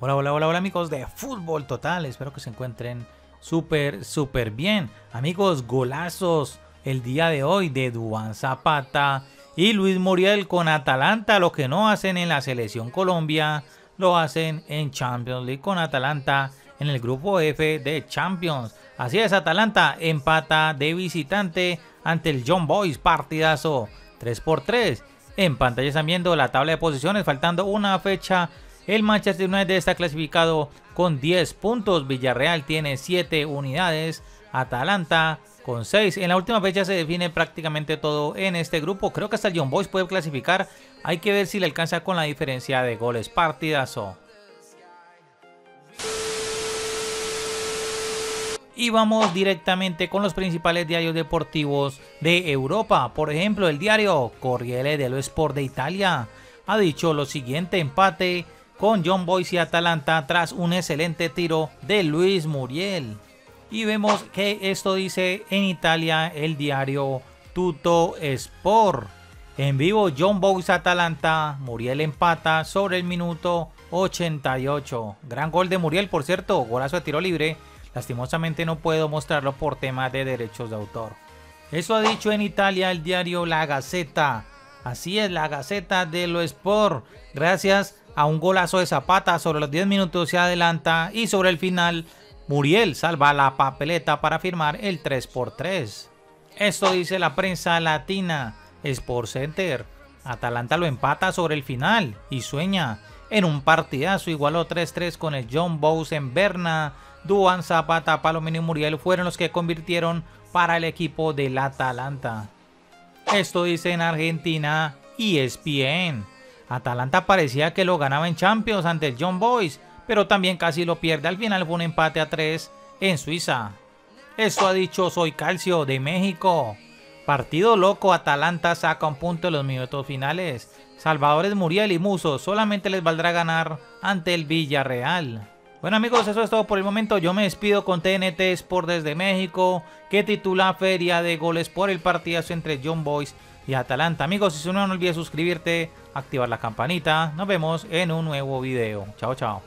Hola, hola, hola, hola amigos de Fútbol Total. Espero que se encuentren súper, súper bien. Amigos, golazos el día de hoy de Duan Zapata y Luis Muriel con Atalanta. Lo que no hacen en la selección Colombia, lo hacen en Champions League con Atalanta en el grupo F de Champions. Así es, Atalanta empata de visitante ante el John Boys. Partidazo 3 por 3. En pantalla están viendo la tabla de posiciones, faltando una fecha el Manchester United está clasificado con 10 puntos. Villarreal tiene 7 unidades. Atalanta con 6. En la última fecha se define prácticamente todo en este grupo. Creo que hasta el John Boys puede clasificar. Hay que ver si le alcanza con la diferencia de goles. Partidazo. Y vamos directamente con los principales diarios deportivos de Europa. Por ejemplo, el diario Corriere dello Sport de Italia ha dicho lo siguiente: empate con John Boyce y Atalanta tras un excelente tiro de Luis Muriel. Y vemos que esto dice en Italia el diario Tuto Sport. En vivo John Boyce Atalanta, Muriel empata sobre el minuto 88. Gran gol de Muriel, por cierto, golazo de tiro libre. Lastimosamente no puedo mostrarlo por temas de derechos de autor. Eso ha dicho en Italia el diario La Gaceta. Así es, la Gaceta de lo Sport. Gracias a un golazo de Zapata sobre los 10 minutos se adelanta y sobre el final Muriel salva la papeleta para firmar el 3 x 3. Esto dice la prensa latina. Sport Center. Atalanta lo empata sobre el final y sueña en un partidazo igualó 3-3 con el John Bowes en Berna. Duan Zapata, Palomino y Muriel fueron los que convirtieron para el equipo del Atalanta. Esto dice en Argentina ESPN. Atalanta parecía que lo ganaba en Champions ante el John Boys, pero también casi lo pierde. Al final fue un empate a 3 en Suiza. Eso ha dicho Soy Calcio de México. Partido loco, Atalanta saca un punto en los minutos finales. Salvadores Muriel y Muso solamente les valdrá ganar ante el Villarreal. Bueno amigos, eso es todo por el momento. Yo me despido con TNT Sport desde México, que titula Feria de Goles por el partidazo entre John Boys y Atalanta. Amigos, si no, no olvides suscribirte, activar la campanita. Nos vemos en un nuevo video. Chao, chao.